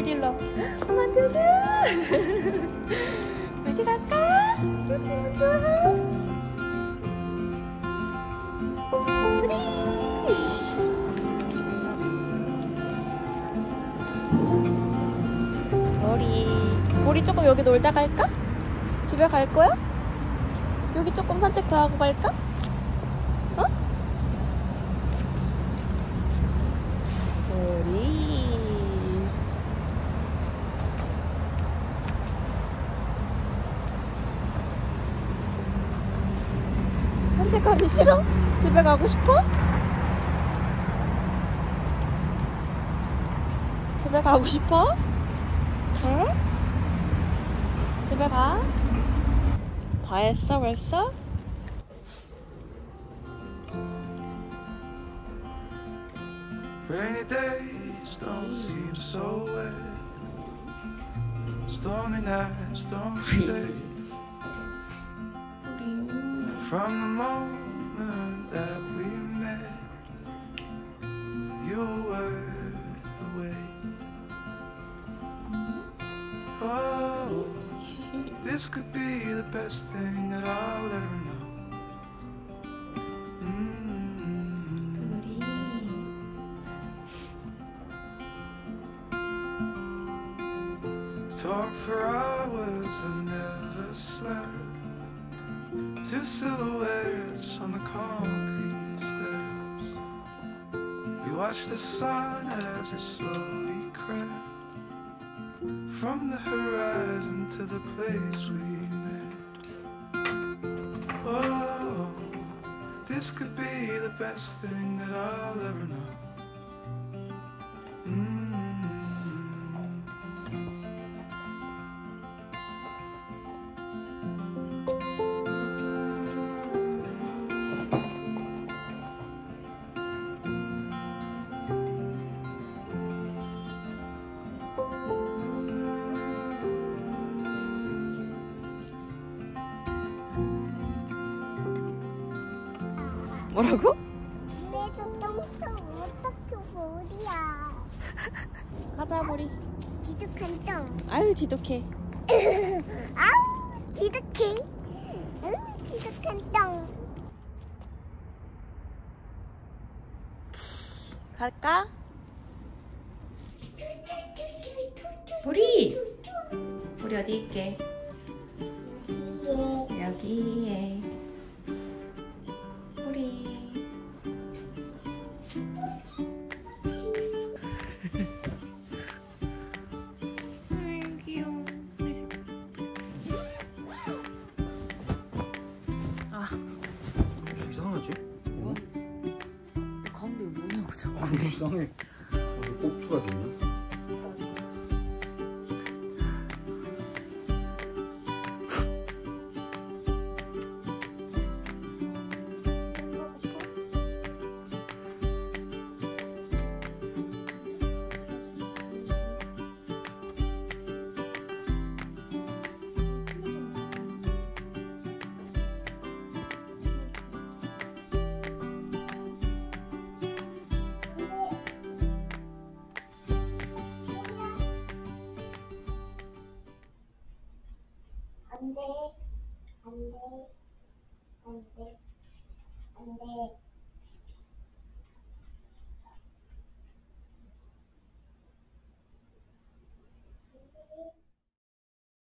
엄마한테 오세요 어디 갈까? 기분 좋아? 우리 우리 조금 여기 놀다 갈까? 집에 갈 거야? 여기 조금 산책 더 하고 갈까? 어? 우리 산책 가기 싫어? 집에 가고 싶어? 집에 가고 싶어? 응? 집에 가? 다 했어 벌써? Rainy days don't seem so wet. Stormy nights don't stay. From the moment that we met, you were worth the wait. Oh, this could be the best thing that I'll ever know. Mm. 우리 Talk for hours and never slept. Two silhouettes on the concrete steps. We watched the sun as it slowly crept from the horizon to the place we met. Oh, this could be the best thing that I'll ever know. 뭐라고? 그래도 똥싸 어떻게 보리야? 가자 우리 지독한 똥. 아유 지독해 아우 지독해. 아우 지독한 똥. 갈까? 우리 우리 어디 있게? 여기에 뭐냐고 저거 안 이상해. 어디 꼽추가 됐나? and they I'm and I'm they